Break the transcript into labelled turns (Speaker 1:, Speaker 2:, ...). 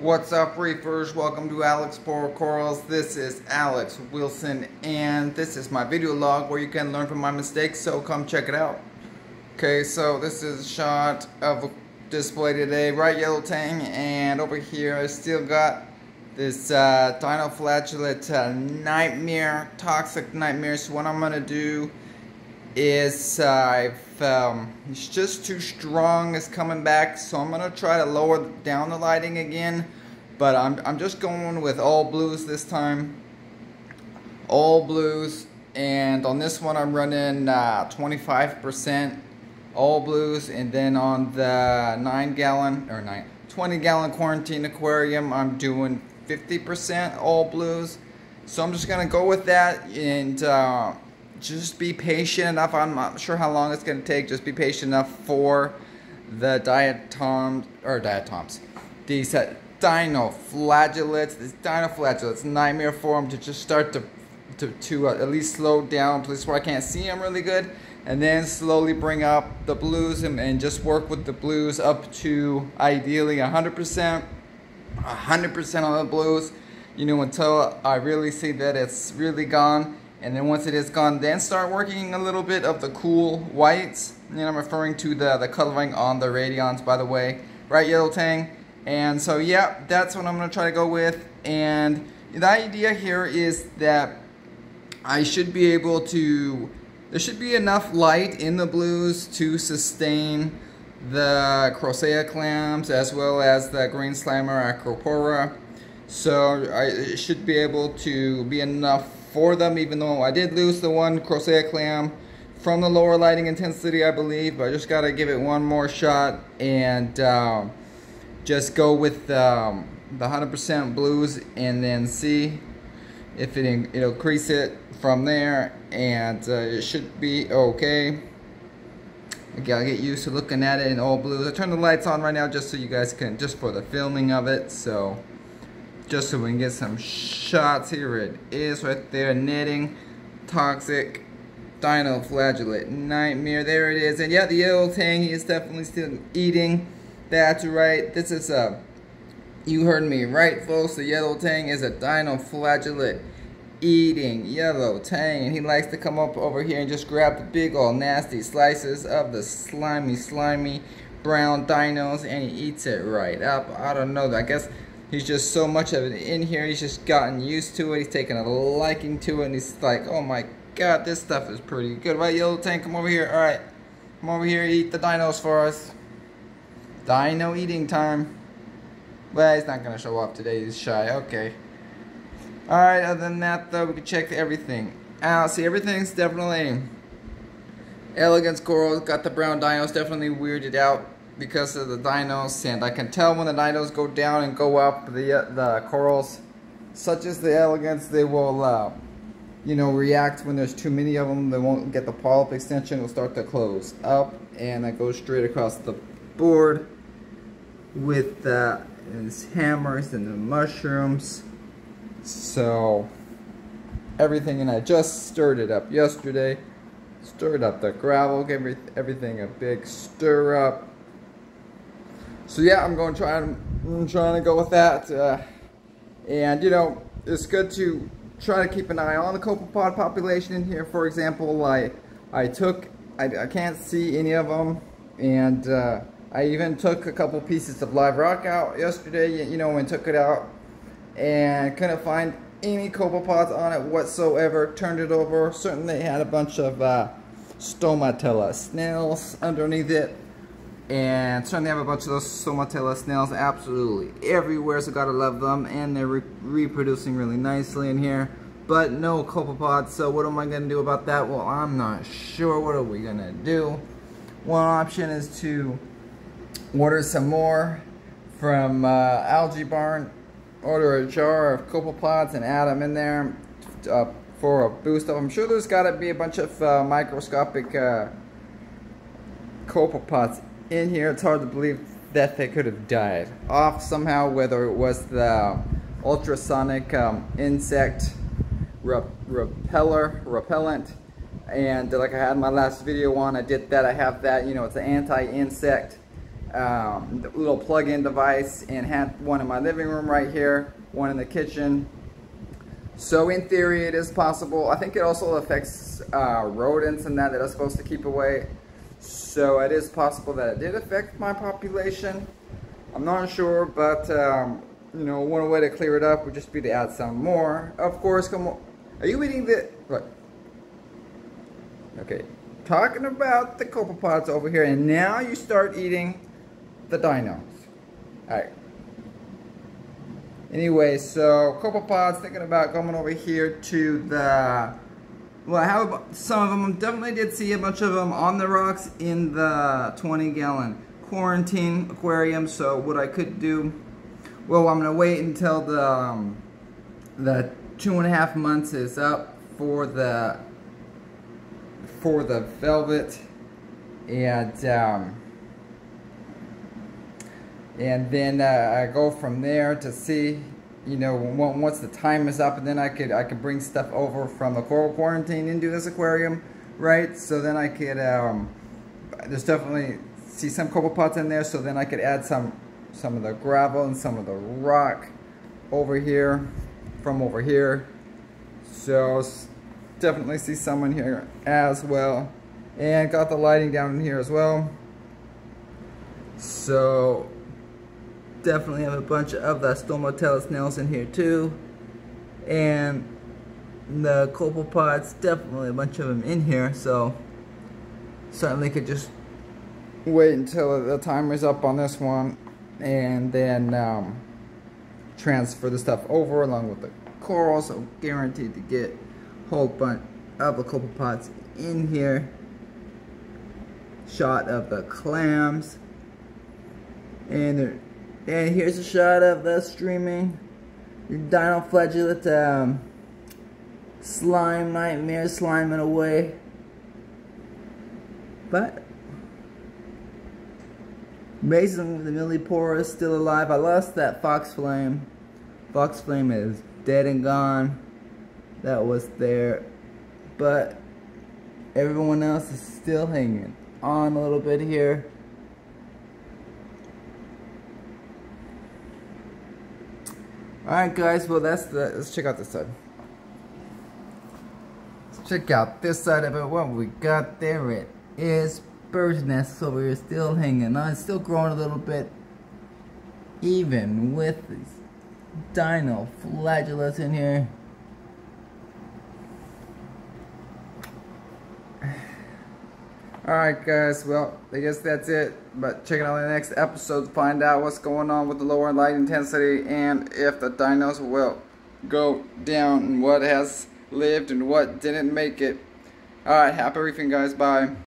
Speaker 1: What's up reefers? Welcome to Alexpora Corals. This is Alex Wilson and this is my video log where you can learn from my mistakes so come check it out. Okay so this is a shot of a display today, right yellow tang and over here I still got this uh, dinoflagellate uh, nightmare, toxic nightmare. So what I'm gonna do is uh, um, it's just too strong it's coming back so I'm gonna try to lower down the lighting again but I'm, I'm just going with all blues this time. All blues and on this one I'm running 25% uh, all blues and then on the 9 gallon or 9 20 gallon quarantine aquarium I'm doing 50% all blues. So I'm just gonna go with that and uh, just be patient enough. I'm not sure how long it's going to take. Just be patient enough for the diatoms or diatoms. These uh, dinoflagellates, these dinoflagellates, nightmare form to just start to to, to uh, at least slow down, place where I can't see them really good, and then slowly bring up the blues and, and just work with the blues up to ideally 100%, 100% on the blues, you know, until I really see that it's really gone and then once it is gone, then start working a little bit of the cool whites. And I'm referring to the, the coloring on the Radions, by the way. Right yellow tang. And so, yeah, that's what I'm going to try to go with. And the idea here is that I should be able to, there should be enough light in the blues to sustain the Crocea clams as well as the green slimer Acropora. So I should be able to be enough for them, even though I did lose the one Crocea clam from the lower lighting intensity, I believe. But I just got to give it one more shot and um, just go with um, the 100% blues and then see if it it'll increase it from there and uh, it should be okay. I gotta get used to looking at it in all blues. I turned the lights on right now just so you guys can, just for the filming of it. So just so we can get some shots. Here it is right there, knitting, toxic, dinoflagellate, nightmare. There it is. And yeah, the yellow tang, he is definitely still eating. That's right. This is a, you heard me right, folks. The yellow tang is a dinoflagellate eating yellow tang. And he likes to come up over here and just grab the big old nasty slices of the slimy, slimy brown dinos and he eats it right up. I don't know. I guess He's just so much of it in here. He's just gotten used to it. He's taken a liking to it. And he's like, oh my god, this stuff is pretty good. Right, Yellow Tank, come over here. Alright. Come over here, eat the dinos for us. Dino eating time. Well, he's not going to show up today. He's shy. Okay. Alright, other than that, though, we can check everything out. See, everything's definitely... Elegance Coral got the brown dinos definitely weirded out because of the dinos and I can tell when the dinos go down and go up the uh, the corals such as the elegance they will uh, you know react when there's too many of them they won't get the polyp extension will start to close up and I go straight across the board with the hammers and the mushrooms. So everything and I just stirred it up yesterday. Stirred up the gravel gave everything a big stir up so yeah, I'm going to try. I'm trying to go with that. Uh, and you know, it's good to try to keep an eye on the copepod population in here. For example, I I took I, I can't see any of them, and uh, I even took a couple pieces of live rock out yesterday. You know, and took it out and couldn't find any copepods on it whatsoever. Turned it over. Certainly had a bunch of uh, stomatella snails underneath it and certainly have a bunch of those Stomatella snails absolutely everywhere, so gotta love them. And they're re reproducing really nicely in here. But no copepods, so what am I gonna do about that? Well, I'm not sure. What are we gonna do? One option is to order some more from uh, Algae Barn. Order a jar of copepods and add them in there uh, for a boost up. I'm sure there's gotta be a bunch of uh, microscopic uh, copepods in here, it's hard to believe that they could have died off somehow, whether it was the ultrasonic um, insect repeller, repellent, and like I had my last video on, I did that. I have that, you know, it's an anti-insect um, little plug-in device and had one in my living room right here, one in the kitchen. So in theory, it is possible. I think it also affects uh, rodents and that that are supposed to keep away. So it is possible that it did affect my population. I'm not sure, but um, you know, one way to clear it up would just be to add some more. Of course, come on. Are you eating the, what? Okay, talking about the copepods over here, and now you start eating the dinos. All right. Anyway, so copepods, thinking about coming over here to the, well, I have some of them, definitely did see a bunch of them on the rocks in the 20 gallon quarantine aquarium. So what I could do, well, I'm gonna wait until the, um, the two and a half months is up for the, for the velvet and, um, and then uh, I go from there to see you know once the time is up and then I could I could bring stuff over from the coral quarantine into this aquarium right? So then I could um, there's definitely see some copepods in there so then I could add some some of the gravel and some of the rock over here from over here. So definitely see some in here as well. And got the lighting down in here as well. So definitely have a bunch of the stomatella snails in here too. And the copepods, definitely a bunch of them in here. So certainly could just wait until the timer's up on this one and then um, transfer the stuff over along with the coral. So guaranteed to get a whole bunch of the copepods in here. Shot of the clams. And and here's a shot of the streaming dinoflagellate um, slime nightmare sliming away. But Mason the millepora is still alive. I lost that fox flame. Fox flame is dead and gone. That was there. But everyone else is still hanging on a little bit here. Alright guys, well that's the, let's check out this side. Let's check out this side of it. What we got there it is bird's nest so we're still hanging on. It's still growing a little bit even with these dino flagellates in here. Alright guys, well, I guess that's it. But check out the next episode to find out what's going on with the lower light intensity and if the dinos will go down and what has lived and what didn't make it. Alright, happy reefing guys, bye.